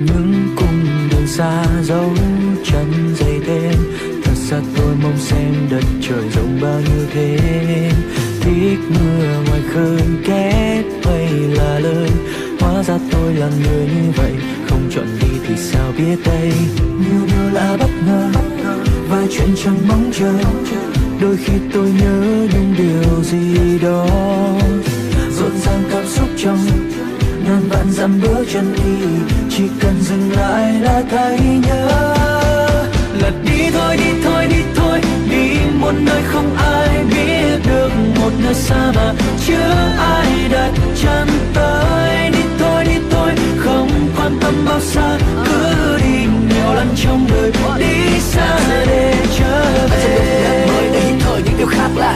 những cung đường xa dấu chân dày thêm. Thật ra tôi mong xem đất trời rộng bao nhiêu thế thích mưa ngoài khơi kết vây là lời. Hóa ra tôi là người như vậy, không chọn đi thì sao biết đây? Nhiều điều là bất ngờ vài chuyện chẳng mong chờ. Đôi khi tôi nhớ những điều gì đó. Rộn ràng cảm xúc trong ngàn vạn dặm bước chân đi, chỉ cần dừng lại là thấy nhớ. Lật đi thôi đi thôi đi thôi, đi một nơi không ai biết được, một nơi xa mà chưa ai đặt chân tới. Đi thôi đi thôi, không quan tâm bao xa, cứ đi nhiều lần trong đời, đi xa để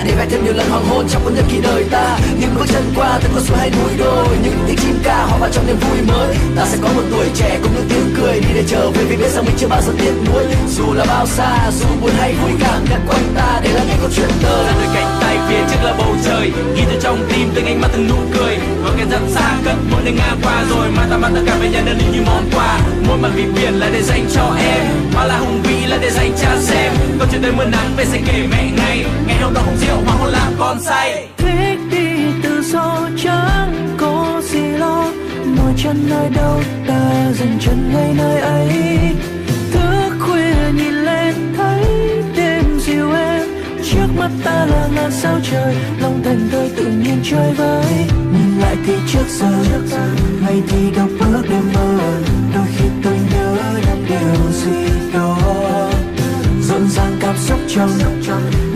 để vẽ thêm nhiều lần hoàng hôn trong cuốn nhật ký đời ta. Những bước chân qua từng con suối hay núi đồi, những tiếng chim ca hòa vào trong niềm vui mới. Ta sẽ có một tuổi trẻ cùng những tiếng cười đi để trở về vì biết rằng mình chưa bao giờ tiếc nuối. Dù là bao xa, dù buồn hay vui, cảm nhận quanh ta để là nghe câu chuyện đời. Ra đôi cánh tay phía trước là bầu trời, ghi từ trong tim từng ánh mắt từng nụ cười. Có cái rất xa cất mỗi nơi ngang qua rồi, mà ta mang tất cả về nhà đơn như món quà. Mỗi mặt vì biển là để dành cho em, mà là hùng vĩ là để dành cha xem. Câu chuyện đời mưa nắng về sẽ kể mẹ ngày. Ngày hôm đó không rượu mà hôn làm con say. Thích đi tự do chẳng có gì lo? Mỏi chân nơi đâu, ta dừng chân ngay nơi ấy. Mắt ta là ngàn sao trời lòng thành thơi tự nhiên chơi với. Nhìn lại thì trước giờ ngày thì đọc bước đêm mơ. Đôi khi tôi nhớ những điều gì đó. Rộn ràng cảm xúc trong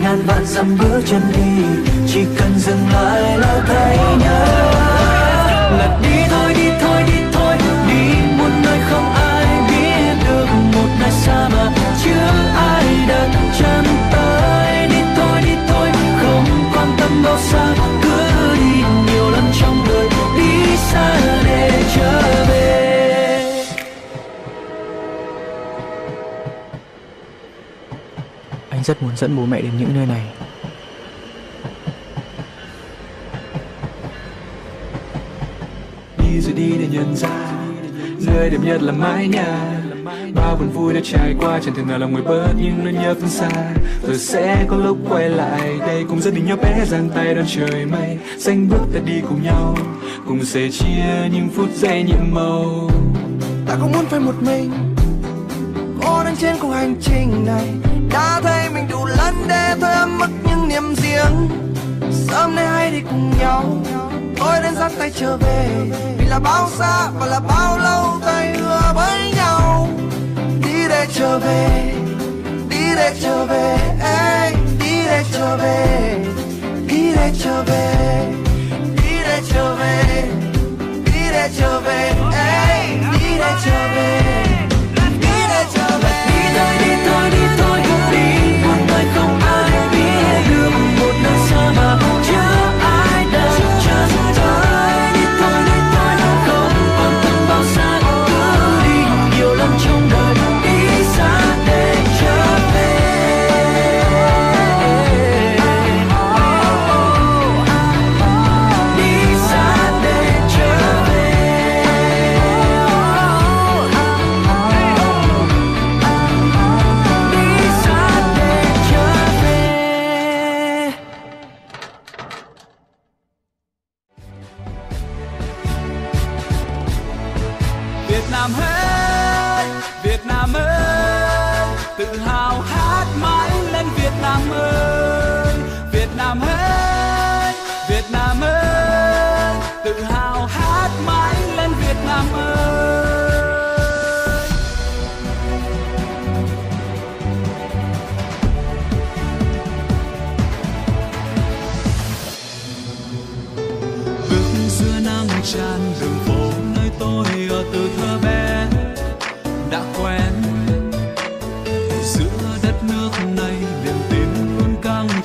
ngàn vạn dặm bước chân đi, chỉ cần dừng lại là thấy nhớ. Lật đi anh rất muốn dẫn bố mẹ đến những nơi này. Đi rồi đi để nhận ra, nơi đẹp nhất là mái nhà. Bao buồn vui đã trải qua, chẳng thể nào là nguôi bớt nhưng nỗi nhớ phương xa. Rồi sẽ có lúc quay lại, đây cùng gia đình nhỏ bé giang tay đón trời mây. Xanh bước ta đi cùng nhau, cùng sẻ chia những phút giây nhiệm màu. Ta không muốn phải một mình cô đang trên cuộc hành trình này đã thấy mình đủ lớn để thôi em mất những niềm riêng. Sớm nay hay đi cùng nhau tôi đến dắt tay trở về. Vì là bao xa và là bao lâu tay hứa với nhau. Đi để trở về đi để trở về hey, đi để trở về. Đi để trở về đi để trở về đi để trở về hey, đi để trở về. Đi để trở về. Đi thôi đi thôi đi thôi. Xa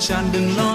shining on.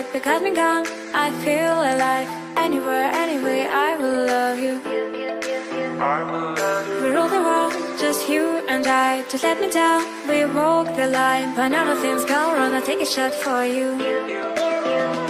right, but got gone. I feel alive. Anywhere, anyway, I will love you. We rule the world, just you and I. Just let me down, we walk the line. But none of gone wrong. I take a shot for you.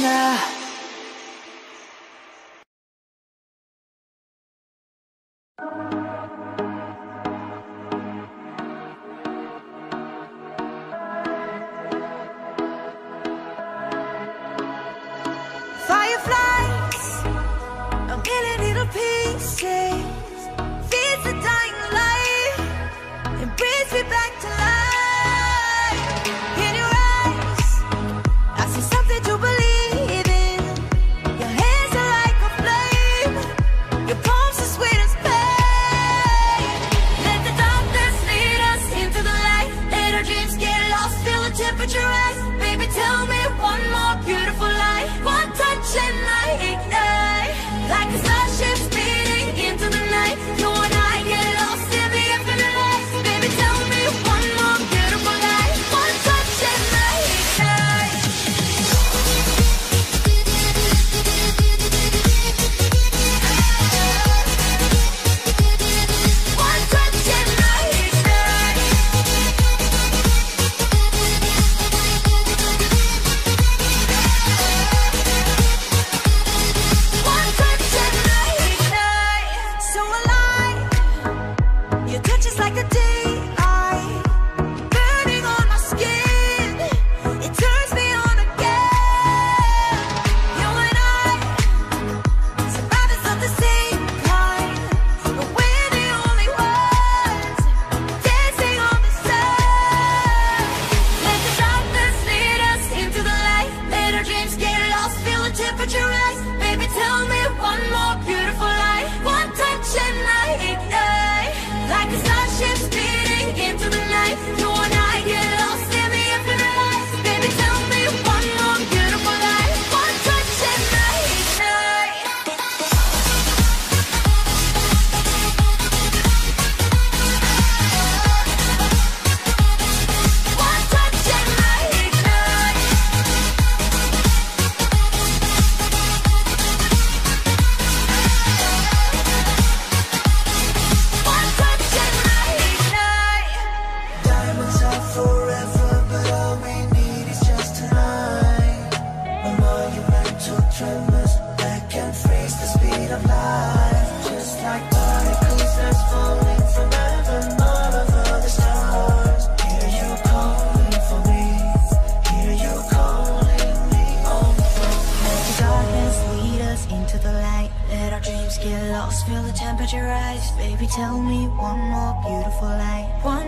now.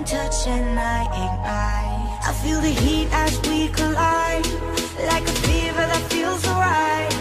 touch and I ignite I feel the heat as we collide Like a fever that feels alright.